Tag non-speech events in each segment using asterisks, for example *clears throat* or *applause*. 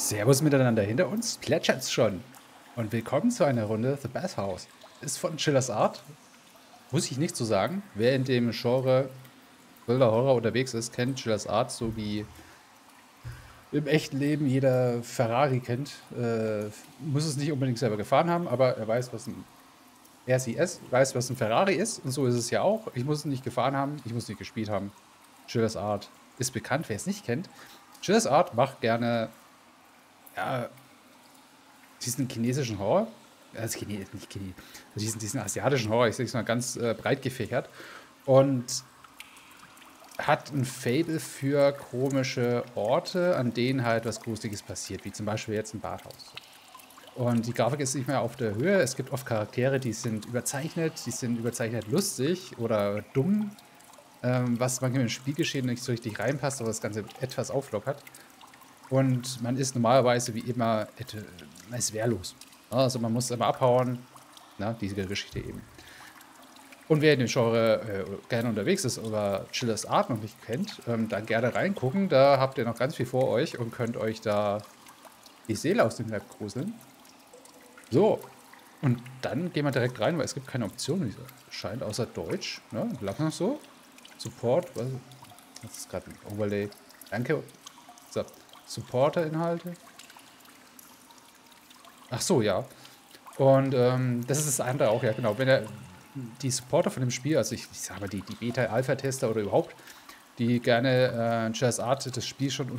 Servus miteinander hinter uns, plätschert's schon. Und willkommen zu einer Runde The Bathhouse. Ist von Chillers Art. Muss ich nicht zu so sagen. Wer in dem Genre Wilder Horror unterwegs ist, kennt Chillers Art, so wie im echten Leben jeder Ferrari kennt. Äh, muss es nicht unbedingt selber gefahren haben, aber er weiß, was ein RCS weiß, was ein Ferrari ist. Und so ist es ja auch. Ich muss es nicht gefahren haben, ich muss nicht gespielt haben. Chillers Art ist bekannt, wer es nicht kennt. Chillers Art macht gerne ja, diesen chinesischen Horror. Also Chine, nicht Chine, also diesen, diesen asiatischen Horror, ich sage es mal ganz äh, breit gefächert. Und hat ein Fable für komische Orte, an denen halt was Gruseliges passiert, wie zum Beispiel jetzt ein Badhaus. Und die Grafik ist nicht mehr auf der Höhe. Es gibt oft Charaktere, die sind überzeichnet, die sind überzeichnet lustig oder dumm, ähm, was manchmal im Spielgeschehen nicht so richtig reinpasst, aber das Ganze etwas auflockert. Und man ist normalerweise wie immer, man ist wehrlos. Also man muss immer abhauen. Na, diese Geschichte eben. Und wer in dem Genre äh, gerne unterwegs ist oder Chillers Art noch nicht kennt, ähm, dann gerne reingucken. Da habt ihr noch ganz viel vor euch und könnt euch da die Seele aus dem Leib gruseln. So. Und dann gehen wir direkt rein, weil es gibt keine Option, wie es scheint, außer Deutsch. Ne? Bleibt noch so. Support. Was, das ist gerade ein Overlay. Danke. So. Supporter-Inhalte. Ach so, ja. Und ähm, das ist das andere auch, ja genau. Wenn er die Supporter von dem Spiel, also ich, ich sage mal die, die Beta-Alpha-Tester oder überhaupt, die gerne äh, Jazz Art das Spiel schon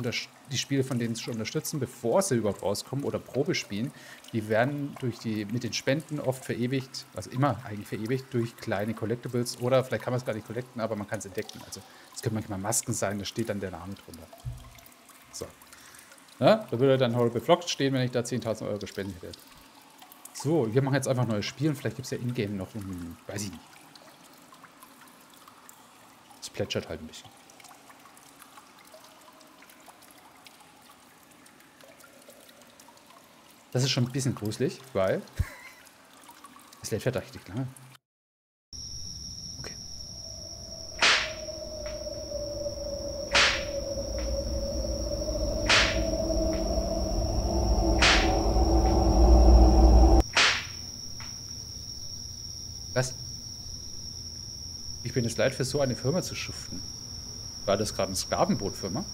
die Spiele von denen schon unterstützen, bevor sie überhaupt rauskommen oder Probe spielen, die werden durch die mit den Spenden oft verewigt, also immer eigentlich verewigt durch kleine Collectibles oder vielleicht kann man es gar nicht collecten, aber man kann es entdecken. Also es können manchmal Masken sein, da steht dann der Name drunter. So. Ja, da würde dann Horrible Vlogs stehen, wenn ich da 10.000 Euro gespendet hätte. So, wir machen jetzt einfach neues Spiel und vielleicht gibt es ja in-game noch, ein, weiß ich nicht. Es plätschert halt ein bisschen. Das ist schon ein bisschen gruselig, weil *laughs* es lädt verdächtig lange. Ich bin es leid, für so eine Firma zu schuften. War das gerade eine Sklavenbootfirma?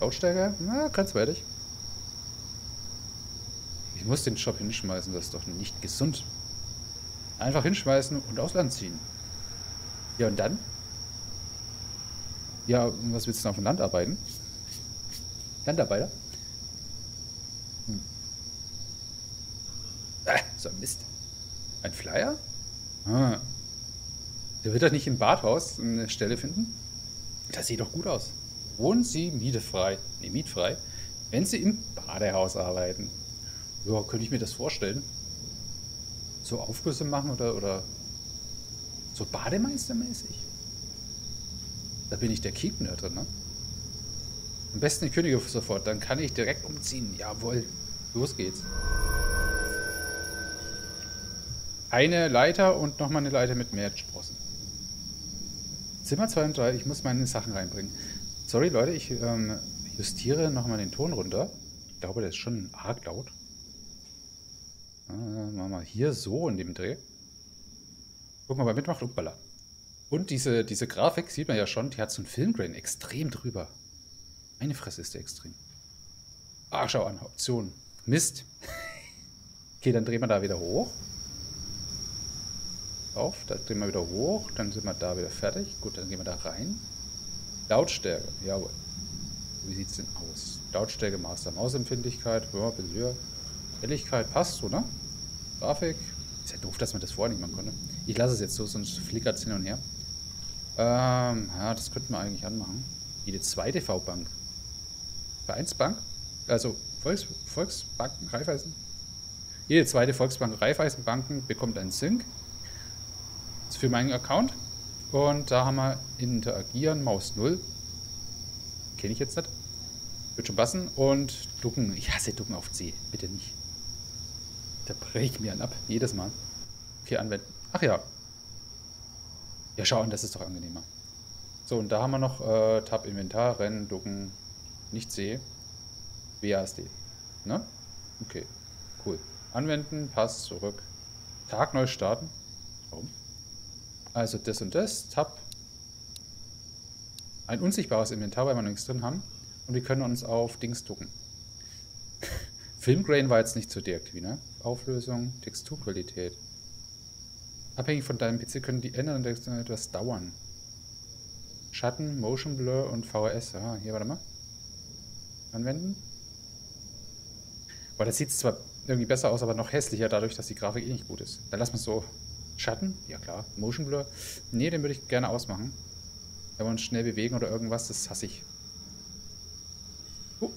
Lautstärke? Na, grenzwertig. Ich muss den Job hinschmeißen, das ist doch nicht gesund. Einfach hinschmeißen und aus Land ziehen. Ja, und dann? Ja, was willst du denn auf dem Land arbeiten? Landarbeiter? Hm. Ah, so ein Mist. Ein Flyer? Wird doch nicht im Badhaus eine Stelle finden? Das sieht doch gut aus. Wohnen Sie mietefrei, nee, mietfrei, wenn Sie im Badehaus arbeiten. Ja, könnte ich mir das vorstellen. So Aufgüsse machen oder, oder so Bademeistermäßig. Da bin ich der Keep-Nerd drin, ne? Am besten ich kündige sofort, dann kann ich direkt umziehen. Jawohl, los geht's. Eine Leiter und nochmal eine Leiter mit Meersprossen. Zimmer 2 und 3, ich muss meine Sachen reinbringen. Sorry, Leute, ich ähm, justiere nochmal den Ton runter. Ich glaube, der ist schon arg laut. Äh, machen wir hier so in dem Dreh. Guck mal, bei mitmacht, uppala. Und diese, diese Grafik sieht man ja schon, die hat so einen Filmgrain extrem drüber. Meine Fresse ist der extrem. Ah, schau an, Option. Mist. *laughs* okay, dann drehen wir da wieder hoch auf, da drehen wir wieder hoch, dann sind wir da wieder fertig. Gut, dann gehen wir da rein. Lautstärke, jawohl. Wie sieht es denn aus? Lautstärke, Master, Mausempfindlichkeit, ja, bisschen höher. Helligkeit passt so, ne? Grafik. Ist ja doof, dass man das vorher nicht machen konnte. Ich lasse es jetzt so, sonst flickert es hin und her. Ähm, ja, das könnten wir eigentlich anmachen. Jede zweite V-Bank. Vereinsbank? Also Volks Volksbanken, Raiffeisen? Jede zweite Volksbank Raiffeisenbanken bekommt einen Sync für meinen Account. Und da haben wir interagieren, Maus 0. Kenne ich jetzt nicht. Wird schon passen. Und ducken. Ich hasse ducken auf C. Bitte nicht. Da breche ich mir einen ab. Jedes Mal. Okay, anwenden. Ach ja. Ja, schauen, das ist doch angenehmer. So, und da haben wir noch äh, Tab Inventar, Rennen, Ducken, nicht C. WASD. Ne? Okay, cool. Anwenden, Pass zurück. Tag neu starten. Warum? Also das und das, Tab. Ein unsichtbares Inventar, weil wir noch nichts drin haben. Und wir können uns auf Dings ducken. *laughs* Filmgrain war jetzt nicht zu deaktivieren, ne? Auflösung, Texturqualität. Abhängig von deinem PC können die ändern und etwas dauern. Schatten, Motion Blur und VHS. Ah, hier, warte mal. Anwenden. Boah, das sieht zwar irgendwie besser aus, aber noch hässlicher dadurch, dass die Grafik eh nicht gut ist. Dann wir es so. Schatten? Ja klar. Motion Blur? Nee, den würde ich gerne ausmachen. Wenn wir uns schnell bewegen oder irgendwas, das hasse ich. Uh.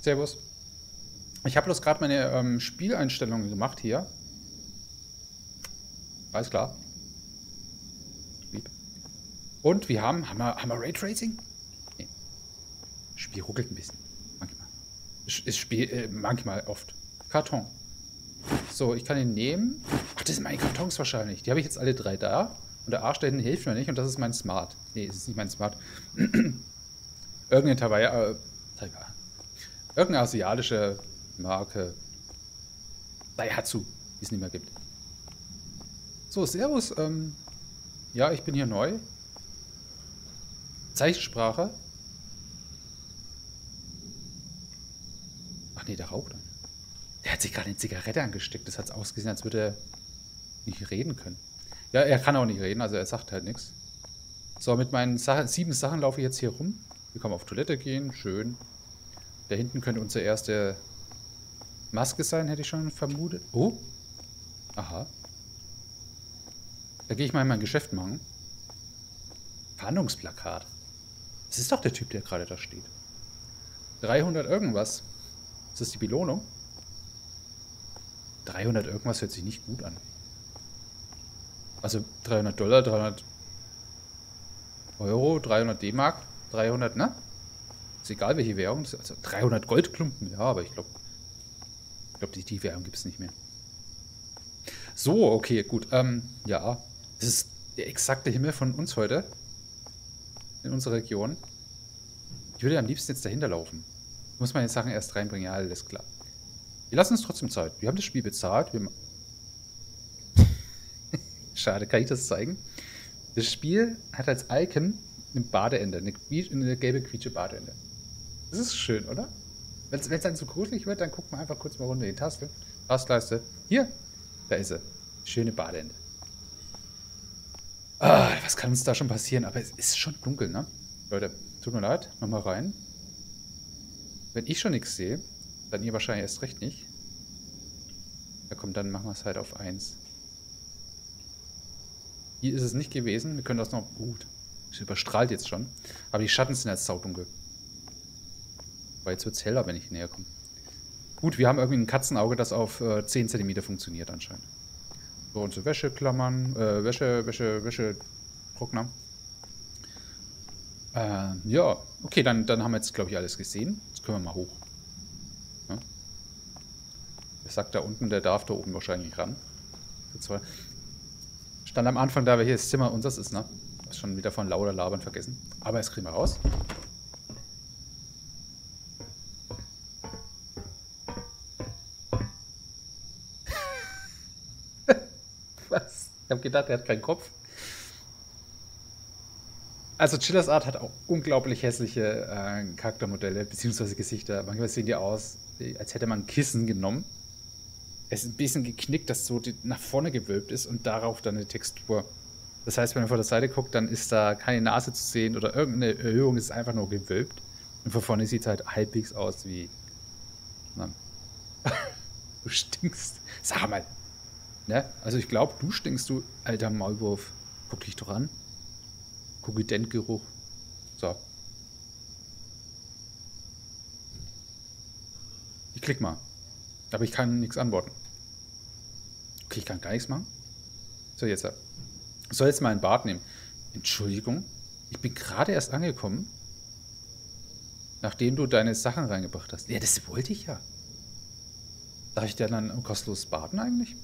Servus. Ich habe bloß gerade meine ähm, Spieleinstellungen gemacht hier. Alles klar. Und wir haben, haben wir, haben wir Raytracing? Nee. Spiel ruckelt ein bisschen. Manchmal. Ist Spiel, äh, manchmal, oft. Karton. So, ich kann ihn nehmen. Ach, das sind meine Kartons wahrscheinlich. Die habe ich jetzt alle drei da. Und der Arsch da hinten hilft mir nicht. Und das ist mein Smart. Nee, es ist nicht mein Smart. *clears throat* Irgendeine Taiwan, äh, Taiwan. Irgendeine asiatische Marke. Daihatsu, die es nicht mehr gibt. So, Servus. Ähm, ja, ich bin hier neu. Zeichensprache. Ach nee, der raucht hat sich gerade eine Zigarette angesteckt. Das hat es ausgesehen, als würde er nicht reden können. Ja, er kann auch nicht reden, also er sagt halt nichts. So, mit meinen Sachen, sieben Sachen laufe ich jetzt hier rum. Wir können auf Toilette gehen, schön. Da hinten könnte unsere erste Maske sein, hätte ich schon vermutet. Oh. Aha. Da gehe ich mal in mein Geschäft machen. Fahndungsplakat. Das ist doch der Typ, der gerade da steht. 300 irgendwas. Ist das die Belohnung? 300 irgendwas hört sich nicht gut an. Also 300 Dollar, 300 Euro, 300 D-Mark, 300, ne? Ist egal, welche Währung. Also 300 Goldklumpen, ja, aber ich glaube, ich glaube, die, die Währung gibt es nicht mehr. So, okay, gut. Ähm, ja, das ist der exakte Himmel von uns heute in unserer Region. Ich würde am liebsten jetzt dahinter laufen. Muss man jetzt Sachen erst reinbringen, ja, alles klar. Wir lassen uns trotzdem Zeit. Wir haben das Spiel bezahlt. *laughs* Schade, kann ich das zeigen? Das Spiel hat als Icon ein Badeende, eine, eine gelbe quietsche Badeende. Das ist schön, oder? Wenn es dann zu gruselig wird, dann guckt man einfach kurz mal runter die Taste. Tastleiste. Hier, da ist sie. Schöne Badeende. Ah, was kann uns da schon passieren? Aber es ist schon dunkel, ne? Leute, tut mir leid. Nochmal rein. Wenn ich schon nichts sehe, dann ihr wahrscheinlich erst recht nicht. Ja komm, dann machen wir es halt auf 1. Hier ist es nicht gewesen. Wir können das noch... Gut. Es überstrahlt jetzt schon. Aber die Schatten sind jetzt saudunkel. Weil jetzt wird es heller, wenn ich näher komme. Gut, wir haben irgendwie ein Katzenauge, das auf äh, 10 cm funktioniert anscheinend. So, unsere Wäscheklammern, äh, Wäsche, Wäsche, Wäsche, Trockner. Äh, ja, okay, dann, dann haben wir jetzt, glaube ich, alles gesehen. Jetzt können wir mal hoch. Der sagt da unten, der darf da oben wahrscheinlich ran. Stand am Anfang da, welches Zimmer unseres ist, ne? Ist schon wieder von lauter Labern vergessen. Aber jetzt kriegen wir raus. *laughs* Ich habe gedacht, er hat keinen Kopf. Also Chillers Art hat auch unglaublich hässliche äh, Charaktermodelle bzw. Gesichter. Manchmal sehen die aus, als hätte man Kissen genommen. Es ist ein bisschen geknickt, dass so nach vorne gewölbt ist und darauf dann eine Textur. Das heißt, wenn man von der Seite guckt, dann ist da keine Nase zu sehen oder irgendeine Erhöhung, ist einfach nur gewölbt. Und von vorne sieht es halt halbwegs aus wie. Na. *laughs* du stinkst. Sag mal, Ne? Also ich glaube, du stinkst, du alter Maulwurf. Guck dich doch an. Kugident-Geruch. So. Ich klick mal. Aber ich kann nichts antworten. Okay, ich kann gar nichts machen. So, jetzt. Ich soll jetzt mal ein Bad nehmen. Entschuldigung. Ich bin gerade erst angekommen. Nachdem du deine Sachen reingebracht hast. Ja, das wollte ich ja. Darf ich dir dann kostenlos baden eigentlich?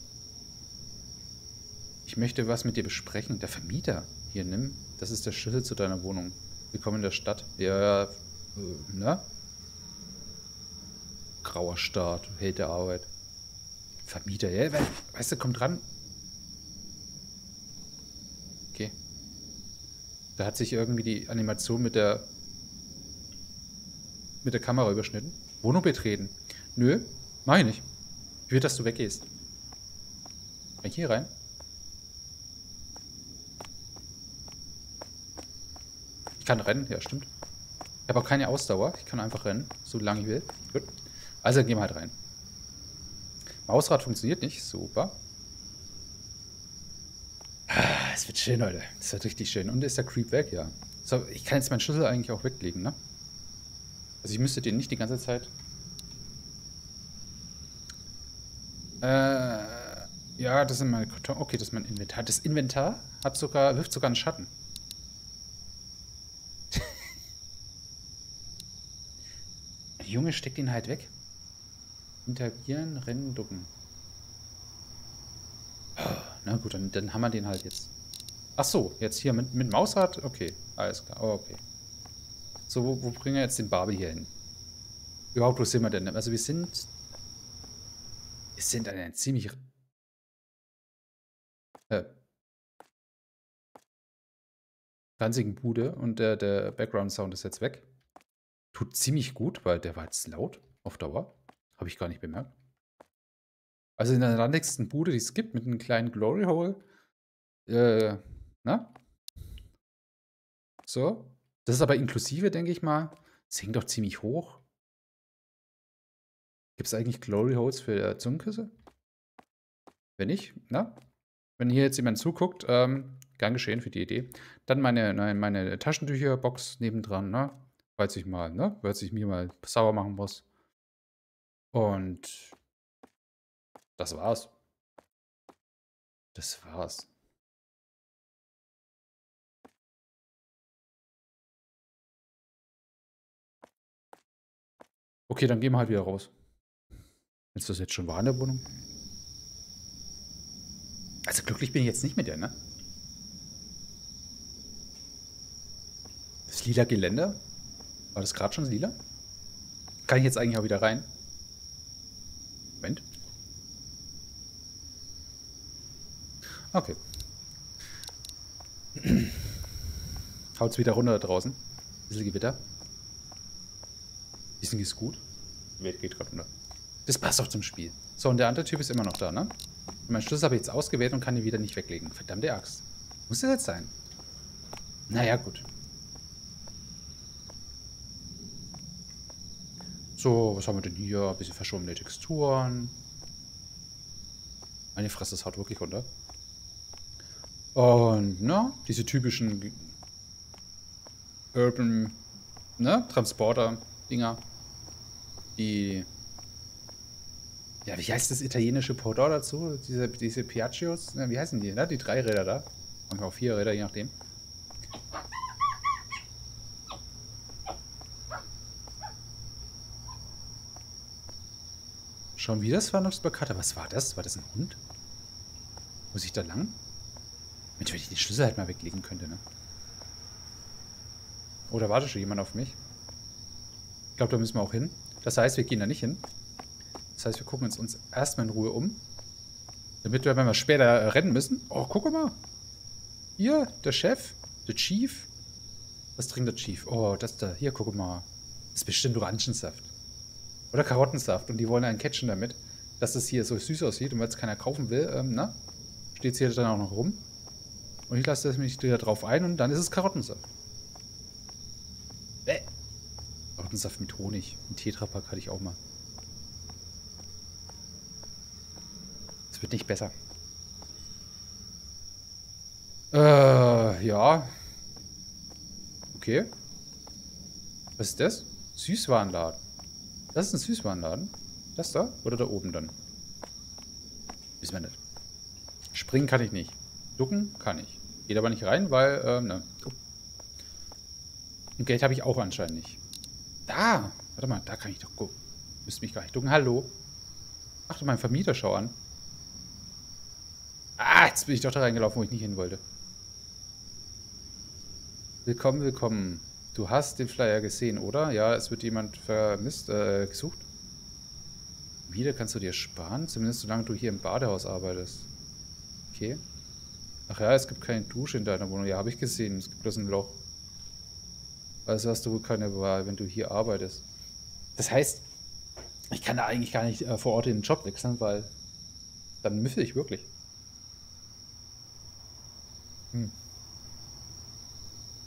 Ich möchte was mit dir besprechen. Der Vermieter. Hier, nimm. Das ist der Schlüssel zu deiner Wohnung. Willkommen in der Stadt. Ja, Äh, ne? Grauer Start, Held der Arbeit. Vermieter, ja, weißt du, kommt dran. Okay. Da hat sich irgendwie die Animation mit der mit der Kamera überschnitten. Wohnung betreten. Nö, mach ich nicht. Ich will, dass du weggehst. Ich hier rein? Ich kann rennen, ja, stimmt. Ich habe auch keine Ausdauer. Ich kann einfach rennen, so lange ich will. Gut. Also gehen wir halt rein. Mausrad funktioniert nicht. Super. Ah, es wird schön, Leute. Es wird richtig schön. Und ist der Creep weg, ja. So, ich kann jetzt meinen Schlüssel eigentlich auch weglegen, ne? Also ich müsste den nicht die ganze Zeit... Äh, ja, das sind meine Karton. Okay, das ist mein Inventar. Das Inventar hat sogar, wirft sogar einen Schatten. *laughs* Der Junge steckt ihn halt weg. Interagieren, rennen, ducken. Na gut, dann, dann haben wir den halt jetzt. Ach so, jetzt hier mit, mit Mausrad? Okay, alles klar. Oh, okay. So, wo, wo bringen wir jetzt den Barbie hier hin? Überhaupt, wo sind wir denn? Also wir sind... Wir sind an einer ziemlich... Äh, ranzigen Bude und der, der Background-Sound ist jetzt weg. Tut ziemlich gut, weil der war jetzt laut auf Dauer. Habe ich gar nicht bemerkt. Also in der ranzigsten Bude, die es gibt, mit einem kleinen Glory Hole. Äh, na? So. Das ist aber inklusive, denke ich mal. Das hängt doch ziemlich hoch. Gibt es eigentlich Glory Holes für äh, Zungenküsse? Wenn nicht, na? Wenn hier jetzt jemand zuguckt, ähm, gern geschehen für die Idee. Dann meine, meine Taschentücherbox nebendran, ne? Falls ich mal, ne? Falls ich mir mal sauer machen muss. Und das war's. Das war's. Okay, dann gehen wir halt wieder raus. Ist das jetzt schon war in der Wohnung? Also glücklich bin ich jetzt nicht mit der, ne? Das lila Geländer? War das gerade schon lila? Kann ich jetzt eigentlich auch wieder rein? Moment. Okay. *clears throat* Haut's wieder runter da draußen. Bisschen Gewitter. Bisschen ist gut. Welt geht gerade runter. Das passt auch zum Spiel. So, und der andere Typ ist immer noch da, ne? Und mein Schlüssel habe ich jetzt ausgewählt und kann ihn wieder nicht weglegen. Verdammte Axt. Muss das jetzt sein? Naja, gut. So, was haben wir denn hier? Ein bisschen verschobene Texturen. Meine Fresse, das haut wirklich runter. Und, ne, diese typischen Urban, ne, Transporter-Dinger. Die ja, wie heißt das italienische Pendant dazu? Diese, diese Piaggios? Wie heißen die? Ne? Die drei Räder da. Manchmal auch vier Räder, je nachdem. Schauen wir das Warnungsplakate. Was war das? War das ein Hund? Muss ich da lang? Mensch, wenn ich die Schlüssel halt mal weglegen könnte, ne? Oder wartet schon jemand auf mich? Ich glaube, da müssen wir auch hin. Das heißt, wir gehen da nicht hin. Das heißt, wir gucken uns, uns erstmal in Ruhe um. Damit wir, wenn wir später rennen müssen. Oh, guck mal. Hier, der Chef, der Chief. Was trinkt der Chief? Oh, das da. Hier, guck mal. Das ist bestimmt Orangensaft. Oder Karottensaft. Und die wollen einen catchen damit, dass es hier so süß aussieht. Und weil es keiner kaufen will, ähm, na, steht es hier dann auch noch rum. Und ich lasse mich da drauf ein und dann ist es Karottensaft. Bäh. Karottensaft mit Honig. Ein Tetrapack hatte ich auch mal. Es wird nicht besser. Äh, ja. Okay. Was ist das? Süßwarenladen. Das ist ein Süßwarenladen. Das da? Oder da oben dann? Wissen wir nicht. Springen kann ich nicht. Ducken kann ich. Geht aber nicht rein, weil, ähm, ne. Oh. Und Geld habe ich auch anscheinend nicht. Da! Warte mal, da kann ich doch gucken. Müsste mich gar nicht ducken. Hallo? Ach, mein Vermieter, schau an. Ah, jetzt bin ich doch da reingelaufen, wo ich nicht hin wollte. Willkommen, willkommen. Du hast den Flyer gesehen, oder? Ja, es wird jemand vermisst, äh, gesucht. Wieder kannst du dir sparen, zumindest solange du hier im Badehaus arbeitest. Okay. Ach ja, es gibt keine Dusche in deiner Wohnung. Ja, habe ich gesehen. Es gibt bloß ein Loch. Also hast du wohl keine Wahl, wenn du hier arbeitest. Das heißt, ich kann da eigentlich gar nicht äh, vor Ort in den Job wechseln, weil dann müsste ich wirklich. Hm.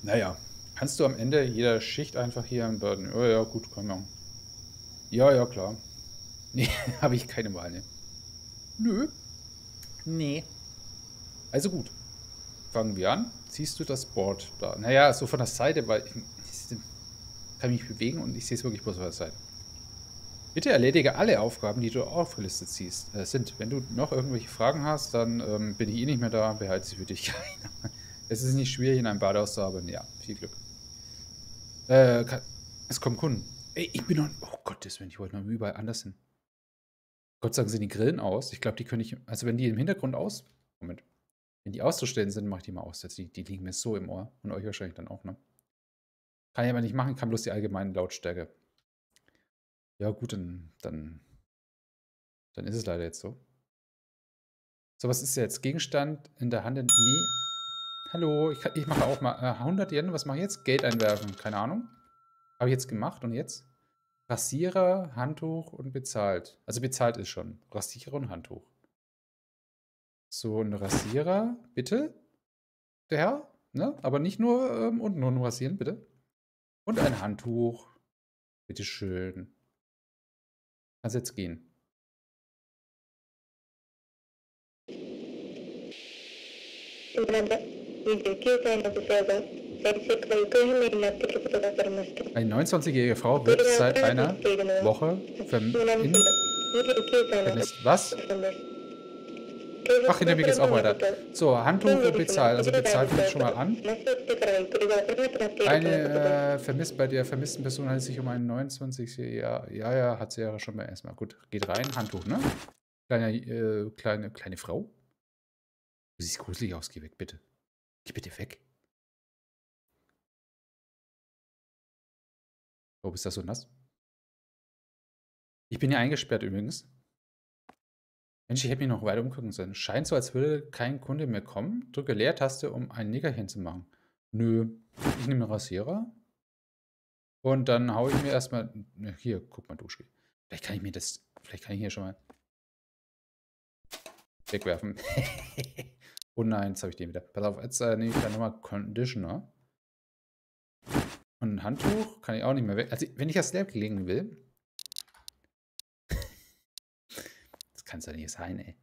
Naja, kannst du am Ende jeder Schicht einfach hier im Burden. Oh ja, gut, komm mal. Ja, ja, klar. *laughs* Nee, habe ich keine Wahl, ne? Nö. Nee. Also gut. Fangen wir an. Siehst du das Board da? Naja, so von der Seite, weil ich, ich kann mich bewegen und ich sehe es wirklich bloß von der Seite. Bitte erledige alle Aufgaben, die du aufgelistet siehst, äh, sind. Wenn du noch irgendwelche Fragen hast, dann ähm, bin ich eh nicht mehr da, behalte sie für dich. *laughs* es ist nicht schwierig, in einem Badehaus zu arbeiten. Ja, viel Glück. Äh, es kommen Kunden. Ey, ich bin noch... Oh Gottes Willen, ich wollte noch überall anders hin. Gott sei Dank sind die Grillen aus. Ich glaube, die können ich... Also wenn die im Hintergrund aus... Moment. Wenn die auszustellen sind, mache ich die mal aus. Die, die liegen mir so im Ohr. Und euch wahrscheinlich dann auch, ne? Kann ich aber nicht machen, kann bloß die allgemeine Lautstärke. Ja, gut, dann, dann, dann ist es leider jetzt so. So, was ist jetzt? Gegenstand in der Hand? Nee. Hallo, ich, ich mache auch mal äh, 100 Yen. Was mache ich jetzt? Geld einwerfen. Keine Ahnung. Habe ich jetzt gemacht und jetzt? Rasierer, Handtuch und bezahlt. Also bezahlt ist schon. Rasierer und Handtuch. So, ein Rasierer, bitte. Der Herr, ne? Aber nicht nur ähm, unten nur rasieren, bitte. Und ein Handtuch. Bitteschön. Kannst jetzt gehen. Eine 29-jährige Frau wird seit einer Woche vermisst. Was? Ach, hinter mir geht's auch weiter. So, Handtuch bezahlt. Also bezahlt mich schon mal an. Eine äh, vermisst, bei der vermissten Person handelt es sich um einen 29 Ja, ja, ja, hat sie ja schon mal erstmal. Gut, geht rein. Handtuch, ne? Kleine, äh, kleine, kleine Frau. Du siehst gruselig aus. Geh weg, bitte. Geh bitte weg. Oh, bist du so nass? Ich bin hier eingesperrt übrigens. Mensch, ich hätte mich noch weiter umgucken sollen. Scheint so, als würde kein Kunde mehr kommen. Drücke Leertaste, um ein Nickerchen zu machen. Nö. Ich nehme einen Rasierer. Und dann haue ich mir erstmal. Ne, hier, guck mal, Duschgel. Vielleicht kann ich mir das. Vielleicht kann ich hier schon mal. Wegwerfen. *laughs* oh nein, jetzt habe ich den wieder. Pass auf, jetzt äh, nehme ich dann nochmal Conditioner. Und ein Handtuch kann ich auch nicht mehr weg. Also, wenn ich das leer legen will, *laughs* kann es ja nicht sein, ey.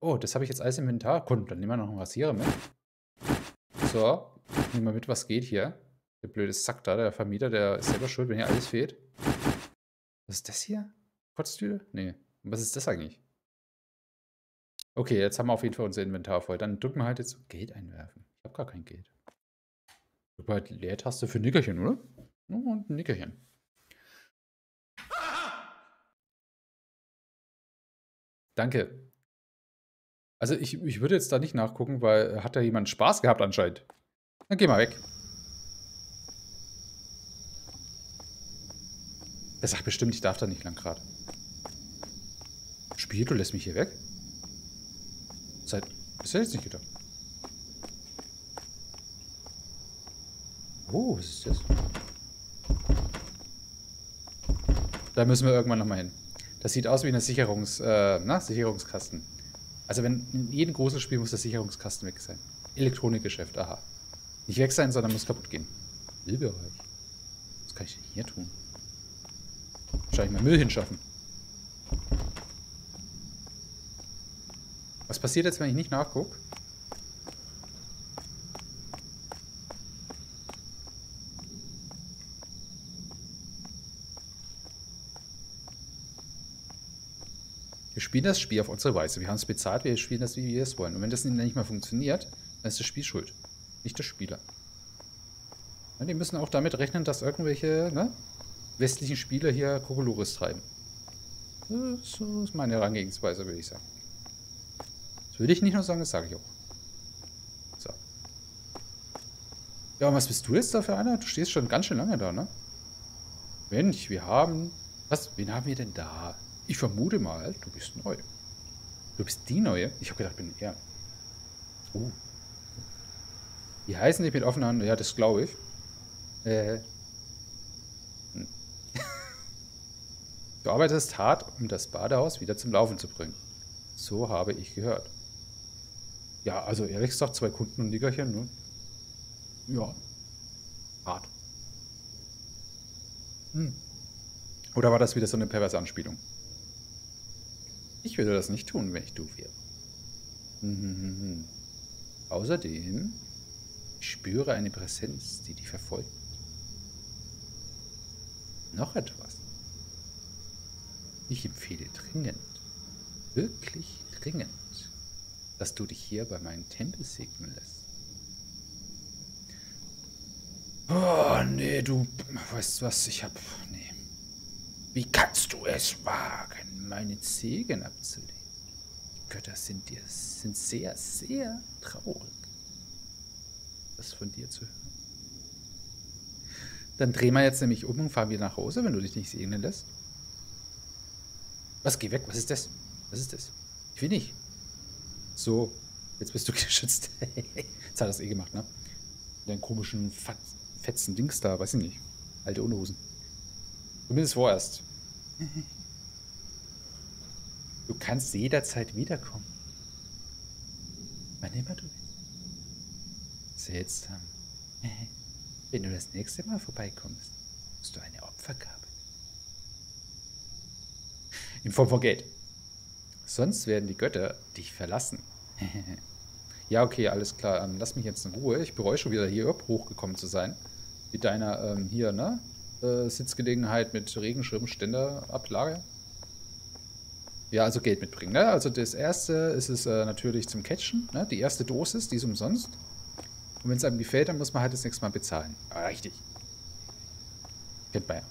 Oh, das habe ich jetzt alles im Inventar. Komm, dann nehmen wir noch einen Rasierer mit. So, nehmen wir mit, was geht hier. Der blöde Sack da, der Vermieter, der ist selber schuld, wenn hier alles fehlt. Was ist das hier? Kotztüte? Nee. Was ist das eigentlich? Okay, jetzt haben wir auf jeden Fall unser Inventar voll. Dann drücken wir halt jetzt Geld einwerfen. Ich habe gar kein Geld. Drück halt Leertaste für Nickerchen, oder? Und ein Nickerchen. Danke. Also ich, ich würde jetzt da nicht nachgucken, weil hat da jemand Spaß gehabt anscheinend. Dann geh mal weg. Der sagt bestimmt, ich darf da nicht lang gerade. Spiel, du lässt mich hier weg? Seit. Hätte ich jetzt nicht gedacht. Oh, was ist das? Da müssen wir irgendwann nochmal hin. Das sieht aus wie eine Sicherungs, äh, na, Sicherungskasten. Also wenn in jedem großen Spiel muss der Sicherungskasten weg sein. Elektronikgeschäft, aha. Nicht weg sein, sondern muss kaputt gehen. Müllbereich. Was kann ich denn hier tun? Wahrscheinlich mal Müll hinschaffen. Was passiert jetzt, wenn ich nicht nachgucke? Wir spielen das Spiel auf unsere Weise. Wir haben es bezahlt, wir spielen das, wie wir es wollen. Und wenn das nicht mehr funktioniert, dann ist das Spiel schuld. Nicht der Spieler. Die müssen auch damit rechnen, dass irgendwelche ne, westlichen Spieler hier Kokolores treiben. So ist meine Herangehensweise, würde ich sagen. Würde ich nicht nur sagen, das sage ich auch. So. Ja, und was bist du jetzt da für einer? Du stehst schon ganz schön lange da, ne? Mensch, wir haben... Was? Wen haben wir denn da? Ich vermute mal, du bist neu. Du bist die Neue? Ich habe gedacht, ich bin er. Uh. Wie heißen die mit offener Hand? Ja, das glaube ich. Äh. Hm. *laughs* du arbeitest hart, um das Badehaus wieder zum Laufen zu bringen. So habe ich gehört. Ja, also ehrlich gesagt, zwei Kunden und Nickerchen, ne? Ja. Hart. Hm. Oder war das wieder so eine perverse Anspielung? Ich würde das nicht tun, wenn ich du wäre. Hm, hm. Außerdem, ich spüre eine Präsenz, die dich verfolgt. Noch etwas. Ich empfehle dringend, wirklich dringend, dass du dich hier bei meinem Tempel segnen lässt. Oh, nee, du weißt was, ich hab. Nee. Wie kannst du es wagen, meinen Segen abzulehnen? Die Götter sind dir sind sehr, sehr traurig, das von dir zu hören. Dann drehen wir jetzt nämlich um und fahren wieder nach Hause, wenn du dich nicht segnen lässt. Was, geh weg, was ist das? Was ist das? Ich will nicht. So, jetzt bist du *laughs* geschützt. jetzt hat er es eh gemacht, ne? Deinen komischen fetzen Dings da, weiß ich nicht. Alte Unterhosen. Zumindest vorerst. Du kannst jederzeit wiederkommen. Wann immer du willst. Seltsam. Wenn du das nächste Mal vorbeikommst, musst du eine Opfergabe. In Form von Geld. Sonst werden die Götter dich verlassen. *laughs* ja, okay, alles klar. Ähm, lass mich jetzt in Ruhe. Ich bereue schon wieder hier hochgekommen zu sein mit deiner ähm, hier, ne? Äh, Sitzgelegenheit mit Regenschirm, Ständer, Ablage. Ja, also Geld mitbringen, ne? Also das erste ist es äh, natürlich zum Catchen, ne? Die erste Dosis, die ist umsonst. Und wenn es einem gefällt, dann muss man halt das nächste Mal bezahlen. Ah, richtig. Kennt man ja.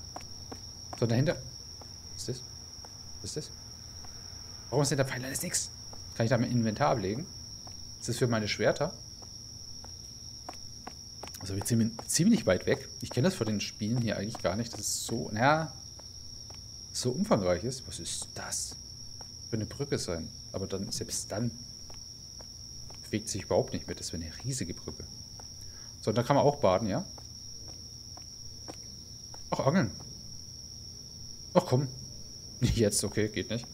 So, dahinter. Was ist das? Was ist das? Warum ist denn der? Das ist nix. Kann ich da mein Inventar ablegen? Ist das für meine Schwerter? Also wir sind ziemlich weit weg. Ich kenne das von den Spielen hier eigentlich gar nicht, dass es so, naja, so umfangreich ist. Was ist das? Für eine Brücke sein. Aber dann, selbst dann, bewegt sich überhaupt nicht mehr. Das wäre eine riesige Brücke. So, und da kann man auch baden, ja? Ach, angeln. Ach komm. *laughs* Jetzt, okay, geht nicht.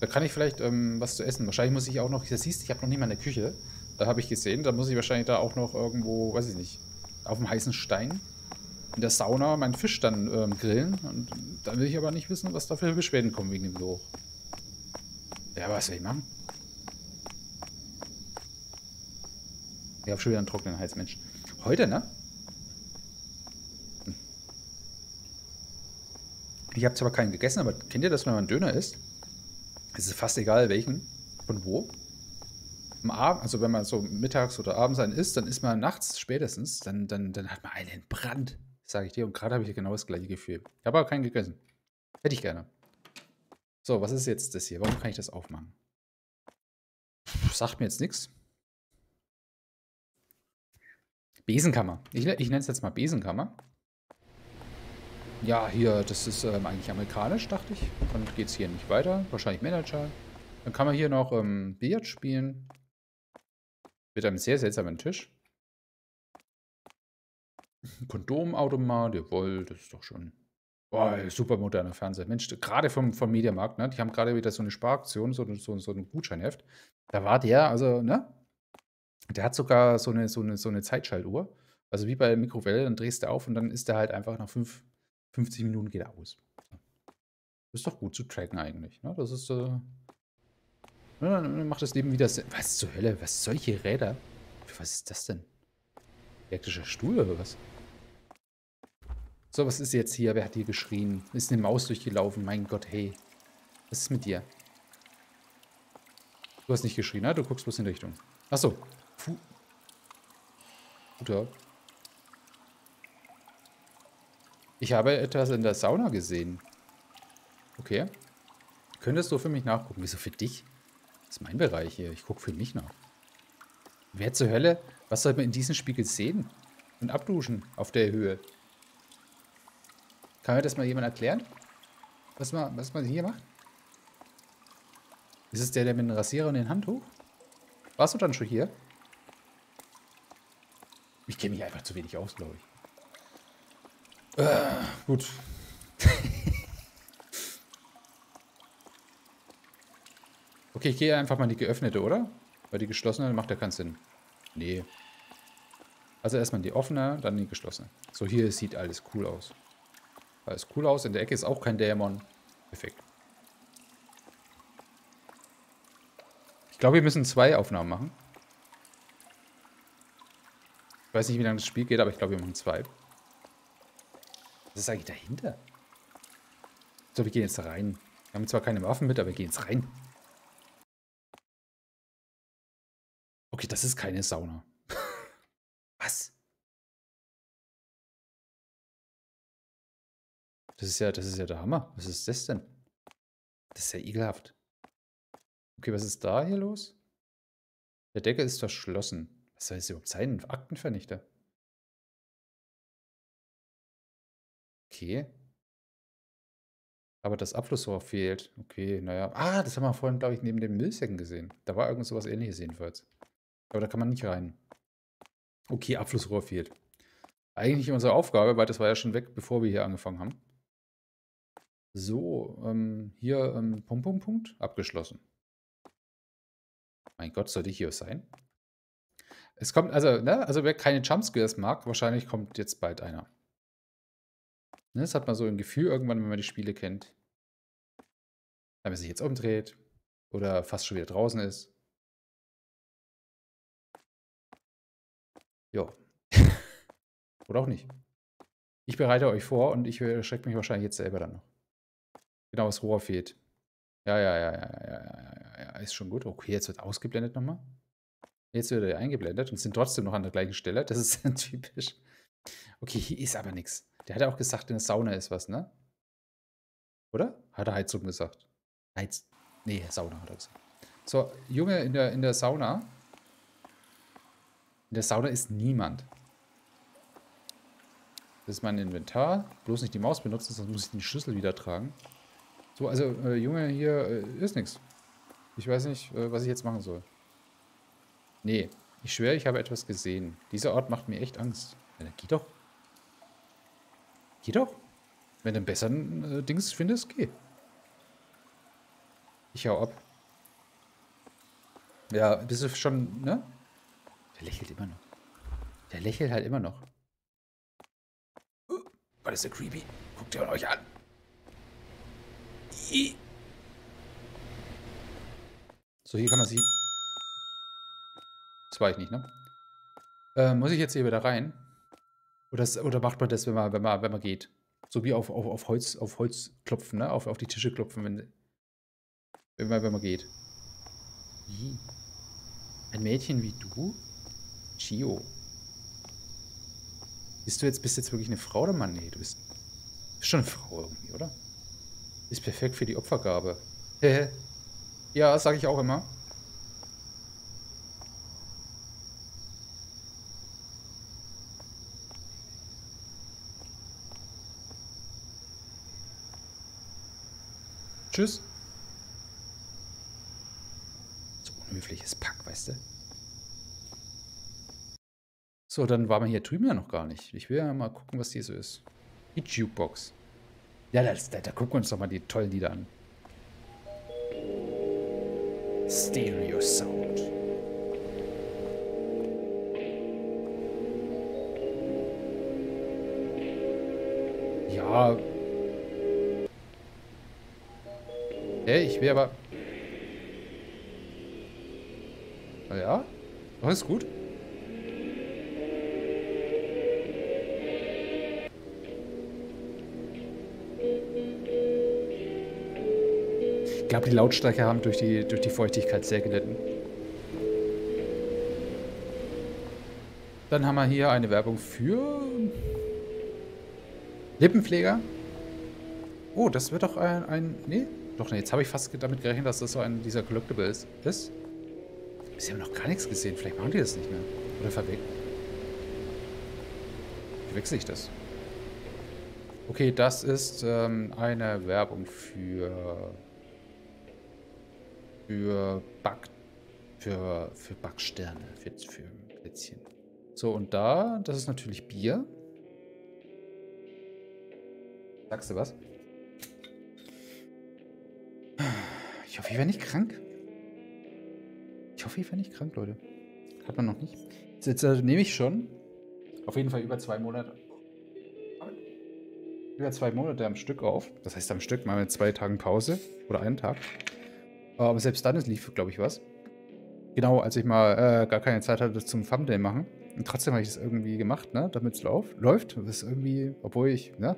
Da kann ich vielleicht ähm, was zu essen. Wahrscheinlich muss ich auch noch, das siehst ich habe noch nie mal eine Küche. Da habe ich gesehen, da muss ich wahrscheinlich da auch noch irgendwo, weiß ich nicht, auf dem heißen Stein in der Sauna meinen Fisch dann ähm, grillen. Und dann will ich aber nicht wissen, was da für Beschwerden kommen wegen dem Geruch. Ja, was will ich machen? Ich habe schon wieder einen trockenen Hals, Mensch. Heute, ne? Hm. Ich habe zwar keinen gegessen, aber kennt ihr das, wenn man Döner isst? Es ist fast egal, welchen, von wo am Abend, also wenn man so mittags oder abends einen isst, dann ist man nachts spätestens, dann, dann, dann hat man einen Brand, sage ich dir. Und gerade habe ich genau das gleiche Gefühl. Ich habe aber keinen gegessen. Hätte ich gerne. So, was ist jetzt das hier? Warum kann ich das aufmachen? Sagt mir jetzt nichts. Besenkammer. Ich, ich nenne es jetzt mal Besenkammer. Ja, hier, das ist ähm, eigentlich amerikanisch, dachte ich. Dann geht es hier nicht weiter. Wahrscheinlich Manager. Dann kann man hier noch ähm, Billard spielen. Mit einem sehr seltsamen Tisch. *laughs* Kondomautomat, jawohl, das ist doch schon. Boah, super moderner Fernseher. Mensch, gerade vom, vom Mediamarkt, ne? Die haben gerade wieder so eine Sparaktion, so, so, so ein Gutscheinheft. Da war der, also, ne? Der hat sogar so eine, so eine, so eine Zeitschaltuhr. Also wie bei Mikrowelle, dann drehst du auf und dann ist der halt einfach nach fünf, 50 Minuten geht er aus. Das ist doch gut zu tracken eigentlich. Ne? Das ist, äh, ja, dann macht das Leben wieder Sinn. Was zur Hölle? Was solche Räder? Was ist das denn? Elektrischer Stuhl oder was? So, was ist jetzt hier? Wer hat hier geschrien? Ist eine Maus durchgelaufen? Mein Gott, hey. Was ist mit dir? Du hast nicht geschrien, ne? Du guckst bloß in Richtung. Achso. Fu Ich habe etwas in der Sauna gesehen. Okay. Könntest du für mich nachgucken? Wieso für dich? Das ist mein Bereich hier. Ich gucke für mich nach. Wer zur Hölle? Was soll man in diesem Spiegel sehen? und abduschen auf der Höhe. Kann mir das mal jemand erklären? Was man, was man hier macht? Ist es der, der mit dem Rasierer und dem Handtuch? Warst du dann schon hier? Ich kenne mich einfach zu wenig aus, glaube ich. Äh, gut. *laughs* okay, ich gehe einfach mal in die geöffnete, oder? Weil die geschlossene macht ja keinen Sinn. Nee. Also erstmal die offene, dann die geschlossene. So, hier sieht alles cool aus. Alles cool aus. In der Ecke ist auch kein Dämon. Perfekt. Ich glaube, wir müssen zwei Aufnahmen machen. Ich weiß nicht, wie lange das Spiel geht, aber ich glaube, wir machen zwei. Was ist eigentlich dahinter? So, wir gehen jetzt rein. Wir haben zwar keine Waffen mit, aber wir gehen jetzt rein. Okay, das ist keine Sauna. *laughs* Was? Das ist ja, das ist ja der Hammer. Was ist das denn? Das ist ja ekelhaft. Okay, was ist da hier los? Der Deckel ist verschlossen. Was soll das überhaupt sein? Ein Aktenvernichter. Okay. Aber das Abflussrohr fehlt. Okay, naja. Ah, das haben wir vorhin, glaube ich, neben den Müllsäcken gesehen. Da war irgend sowas ähnliches jedenfalls. Aber da kann man nicht rein. Okay, Abflussrohr fehlt. Eigentlich unsere Aufgabe, weil das war ja schon weg, bevor wir hier angefangen haben. So, ähm, hier ähm, Punkt, Punkt, Punkt, abgeschlossen. Mein Gott, sollte ich hier sein? Es kommt, also, ne, also wer keine Jumpscares mag, wahrscheinlich kommt jetzt bald einer. Ne, das hat man so ein Gefühl irgendwann, wenn man die Spiele kennt. Wenn man sich jetzt umdreht oder fast schon wieder draußen ist. Ja. *laughs* oder auch nicht. Ich bereite euch vor und ich erschrecke mich wahrscheinlich jetzt selber dann noch. Genau, das Rohr fehlt. Ja, ja, ja, ja, ja, ja, ja, ist schon gut. Okay, jetzt wird ausgeblendet nochmal. Jetzt wird er eingeblendet und sind trotzdem noch an der gleichen Stelle. Das ist dann *laughs* typisch. Okay, hier ist aber nichts. Der hat ja auch gesagt, in der Sauna ist was, ne? Oder? Hat er Heizung gesagt? Heiz. Nee, Sauna hat er gesagt. So, Junge, in der, in der Sauna. In der Sauna ist niemand. Das ist mein Inventar. Bloß nicht die Maus benutzen, sonst muss ich den Schlüssel wieder tragen. So, also, äh, Junge, hier äh, ist nichts. Ich weiß nicht, äh, was ich jetzt machen soll. Nee, ich schwöre, ich habe etwas gesehen. Dieser Ort macht mir echt Angst. Ja, dann geh doch. Geh doch. Wenn du einen besseren äh, Dings findest, geh. Ich hau ab. Ja, bist du schon, ne? Der lächelt immer noch. Der lächelt halt immer noch. Was ist der creepy? Guckt ihr euch an. So, hier kann man sie... Das war ich nicht, ne? Äh, muss ich jetzt hier wieder rein? Oder, oder macht man das, wenn man, wenn man, wenn man geht? So wie auf, auf, auf, Holz, auf Holz klopfen, ne? Auf, auf die Tische klopfen, wenn, wenn, man, wenn man geht. Wie? Ein Mädchen wie du? Chio. Bist du jetzt, bist jetzt wirklich eine Frau oder Mann? Nee, du bist, bist schon eine Frau irgendwie, oder? Ist perfekt für die Opfergabe. *laughs* ja, sag ich auch immer. Tschüss. So unhöfliches Pack, weißt du? So, dann war man hier drüben ja noch gar nicht. Ich will ja mal gucken, was hier so ist. Die Jukebox. Ja, das, da, da gucken wir uns doch mal die tollen Lieder an. Stereo Sound. Ja. Hey, ich will aber... Ja? Alles gut? Ich glaube, die Lautstärke haben durch die, durch die Feuchtigkeit sehr gelitten. Dann haben wir hier eine Werbung für Lippenpfleger. Oh, das wird doch ein... ein nee, doch nicht. Jetzt habe ich fast damit gerechnet, dass das so ein dieser Collectibles ist. Bisher haben noch gar nichts gesehen. Vielleicht machen die das nicht mehr. Oder verweckt. wechsle ich das. Okay, das ist ähm, eine Werbung für für Back für für Backsterne, für, für Plätzchen. So und da, das ist natürlich Bier. Sagst du was? Ich hoffe, ich werde nicht krank. Ich hoffe, ich werde nicht krank, Leute. Hat man noch nicht. Jetzt äh, nehme ich schon. Auf jeden Fall über zwei Monate. Über zwei Monate am Stück auf. Das heißt am Stück mal mit zwei Tagen Pause. Oder einen Tag. Aber selbst dann ist lief, glaube ich, was. Genau, als ich mal äh, gar keine Zeit hatte zum Thumbnail machen. Und trotzdem habe ich es irgendwie gemacht, ne? Damit es läuft. Das ist irgendwie, obwohl ich, ne?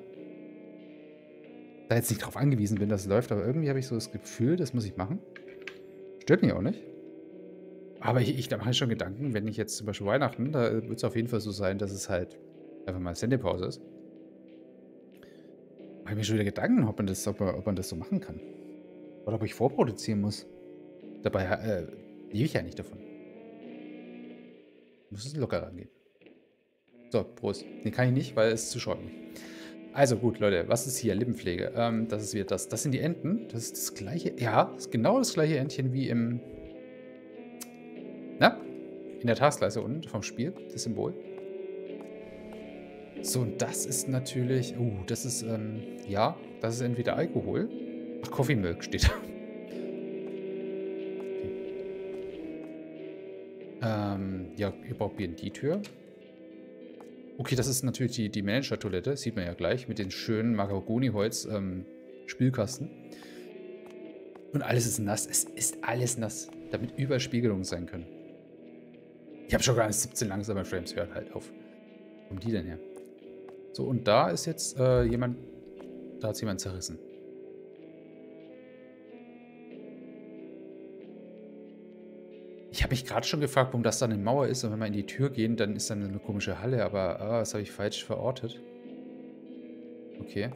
Da jetzt nicht drauf angewiesen bin, dass es läuft, aber irgendwie habe ich so das Gefühl, das muss ich machen. Stört mich auch nicht. Aber ich, ich mache schon Gedanken, wenn ich jetzt zum Beispiel Weihnachten, da wird es auf jeden Fall so sein, dass es halt einfach mal Sendepause ist. Mache ich mir schon wieder Gedanken, ob man, das, ob, ob man das so machen kann. Oder ob ich vorproduzieren muss. Dabei äh, lebe ich ja nicht davon. Muss es locker rangehen. So, Prost. Den kann ich nicht, weil es zu schäumig. Also gut, Leute, was ist hier? Lippenpflege. Ähm, das ist wieder das. Das sind die Enten. Das ist das gleiche. Ja, das ist genau das gleiche Entchen wie im na? In der Taskleiste unten vom Spiel, das Symbol. So, und das ist natürlich... Uh, das ist, ähm, ja, das ist entweder Alkohol. Ach, Coffee Milk steht da. *laughs* Okay. Ähm, ja, überhaupt hier die Tür. Okay, das ist natürlich die, die Manager-Toilette, sieht man ja gleich, mit den schönen Mahagoni-Holz-Spielkasten. Ähm, und alles ist nass. Es ist alles nass, damit überall Spiegelungen sein können. Ich habe schon gar nicht 17 langsame Frames, hört halt auf. Wo kommen die denn her? So, und da ist jetzt äh, jemand, da hat jemand zerrissen. Ich habe mich gerade schon gefragt, warum das dann eine Mauer ist und wenn wir in die Tür gehen, dann ist dann eine komische Halle, aber ah, das habe ich falsch verortet. Okay.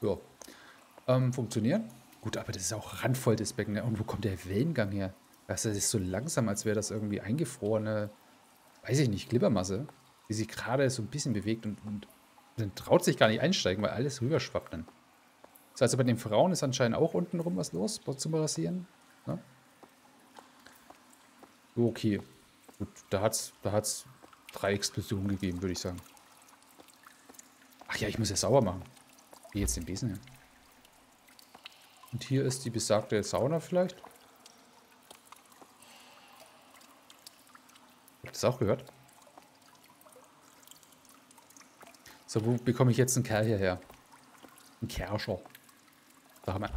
Ja. Ähm, funktionieren. Gut, aber das ist auch randvoll, das Becken. Ne? Und wo kommt der Wellengang her? Das ist so langsam, als wäre das irgendwie eingefrorene, weiß ich nicht, Glibbermasse, die sich gerade so ein bisschen bewegt und, und dann traut sich gar nicht einsteigen, weil alles rüberschwappt dann. Das heißt, bei den Frauen ist anscheinend auch unten rum was los zum Rasieren. Ne? Okay. Gut, da hat es da hat's drei Explosionen gegeben, würde ich sagen. Ach ja, ich muss ja sauber machen. Wie jetzt den Besen her? Und hier ist die besagte Sauna vielleicht. Habt ihr das auch gehört? So, wo bekomme ich jetzt einen Kerl hierher? Ein Kerscher. Da haben wir. *laughs*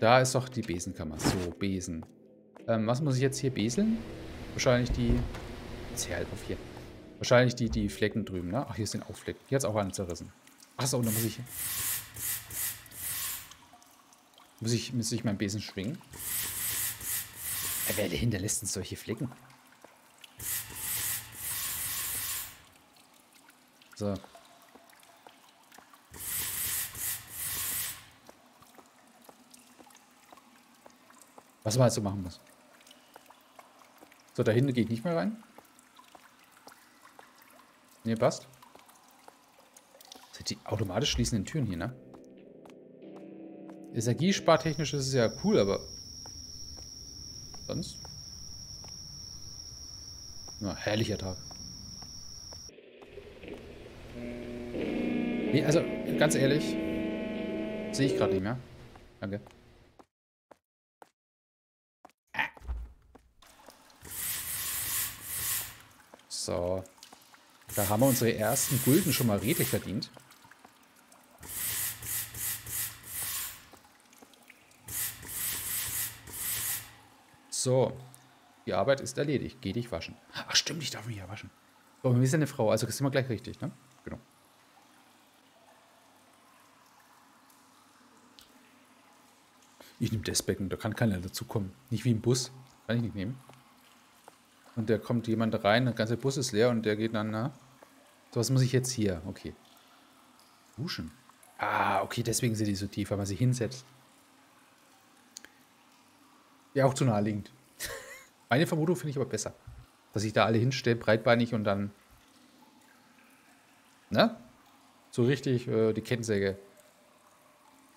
Da ist doch die Besenkammer. So, Besen. Ähm, was muss ich jetzt hier beseln? Wahrscheinlich die... Jetzt halt auf hier. Wahrscheinlich die, die Flecken drüben, ne? Ach, hier sind auch Flecken. Hier es auch eine zerrissen. Achso, da muss ich... Muss ich, muss ich meinen Besen schwingen? Wer hinterlässt denn solche Flecken? So. Was man halt so machen muss. So, da hinten gehe ich nicht mehr rein. Ne, passt. Die automatisch schließenden Türen hier, ne? Energiespartechnisch ist es ja cool, aber sonst? Na, herrlicher Tag. Nee, also, ganz ehrlich, sehe ich gerade nicht mehr. Danke. So. Da haben wir unsere ersten Gulden schon mal redlich verdient. So. Die Arbeit ist erledigt. Geh dich waschen. Ach stimmt, ich darf mich ja waschen. So, wir sind eine Frau, also sind wir gleich richtig, ne? Genau. Ich nehme das Becken, da kann keiner dazukommen. Nicht wie im Bus. Kann ich nicht nehmen. Und da kommt jemand rein, der ganze Bus ist leer und der geht dann, na. So, was muss ich jetzt hier? Okay. Duschen. Ah, okay, deswegen sind die so tief, weil man sich hinsetzt. Ja, auch zu naheliegend. Meine Vermutung finde ich aber besser. Dass ich da alle hinstelle, breitbeinig und dann. Ne? So richtig äh, die Kettensäge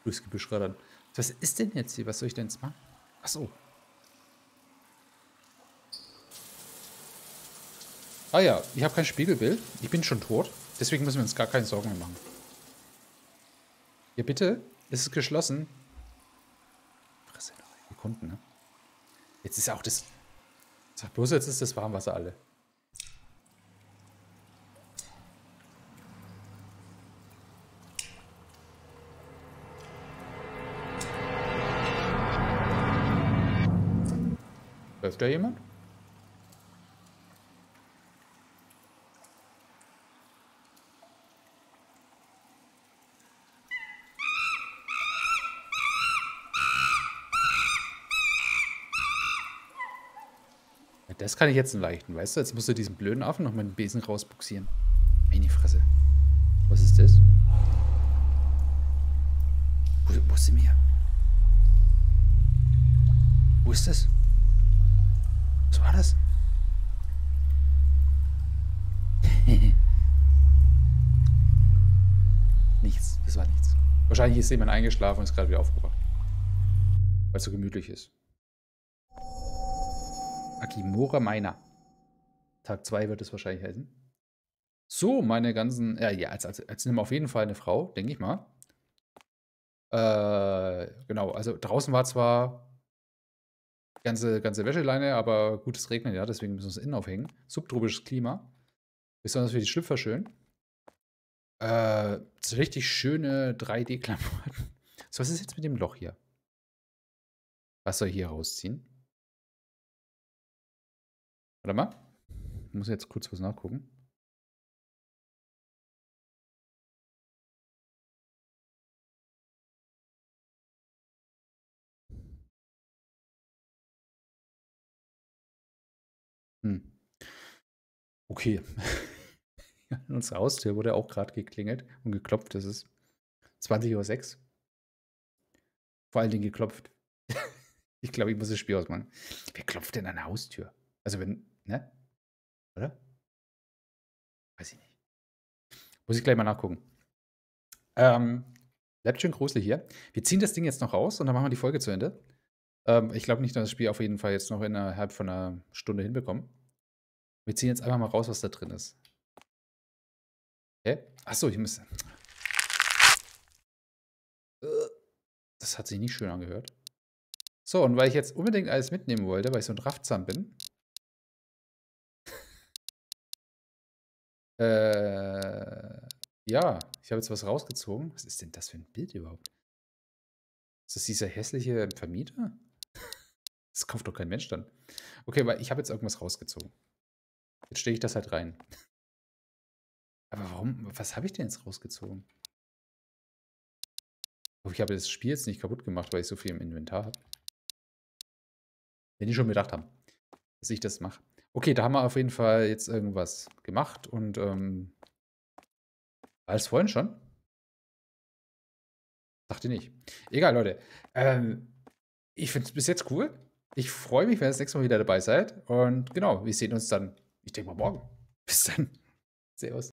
durchs Gebüsch raddern. Was ist denn jetzt hier? Was soll ich denn jetzt machen? Achso. Ah ja, ich habe kein Spiegelbild. Ich bin schon tot. Deswegen müssen wir uns gar keine Sorgen mehr machen. Ja, bitte? Es ist geschlossen. Fresse Sekunden, ne? Jetzt ist auch das... Sag bloß, jetzt ist das Warmwasser alle. Läuft da jemand? Das kann ich jetzt leichten, weißt du? Jetzt musst du diesen blöden Affen noch mit dem Besen rausbuxieren. Meine Fresse. Was ist das? Wo, wo ist sie mir? Wo ist das? Was war das? *laughs* nichts, das war nichts. Wahrscheinlich ist jemand eingeschlafen und ist gerade wieder aufgewacht. Weil es so gemütlich ist. Akimura Miner. Tag 2 wird es wahrscheinlich heißen. So, meine ganzen. Ja, ja, als, als, als nehmen wir auf jeden Fall eine Frau, denke ich mal. Äh, genau, also draußen war zwar ganze, ganze Wäscheleine, aber gutes Regnen, ja, deswegen müssen wir es innen aufhängen. Subtropisches Klima. Besonders für die Schlüpfer schön. Äh, richtig schöne 3D-Klamotten. *laughs* So, was ist jetzt mit dem Loch hier? Was soll ich hier rausziehen? Warte mal. Ich muss jetzt kurz was nachgucken. Hm. Okay. *laughs* Unser Haustür wurde auch gerade geklingelt und geklopft. Es ist 20.06 Uhr. Vor allen Dingen geklopft. *laughs* ich glaube, ich muss das Spiel ausmachen. Wer klopft denn an der Haustür? Also wenn, Ne? Oder? Weiß ich nicht. Muss ich gleich mal nachgucken. Ähm, bleibt schön gruselig hier. Wir ziehen das Ding jetzt noch raus und dann machen wir die Folge zu Ende. Ähm, ich glaube nicht, dass das Spiel auf jeden Fall jetzt noch innerhalb von einer Stunde hinbekommen. Wir ziehen jetzt einfach mal raus, was da drin ist. Okay? Achso, ich muss. Das hat sich nicht schön angehört. So, und weil ich jetzt unbedingt alles mitnehmen wollte, weil ich so ein Raftsam bin, Äh, ja, ich habe jetzt was rausgezogen. Was ist denn das für ein Bild überhaupt? Ist das dieser hässliche Vermieter? *laughs* Das kauft doch kein Mensch dann. Okay, aber ich habe jetzt irgendwas rausgezogen. Jetzt stehe ich das halt rein. Aber warum, was habe ich denn jetzt rausgezogen? Ich habe das Spiel jetzt nicht kaputt gemacht, weil ich so viel im Inventar habe. Wenn die schon gedacht haben, dass ich das mache. Okay, da haben wir auf jeden Fall jetzt irgendwas gemacht und ähm, war vorhin schon? Dachte nicht. Egal, Leute. Ähm, ich finde es bis jetzt cool. Ich freue mich, wenn ihr das nächste Mal wieder dabei seid. Und genau, wir sehen uns dann, ich denke mal morgen. *laughs* Bis dann. Servus.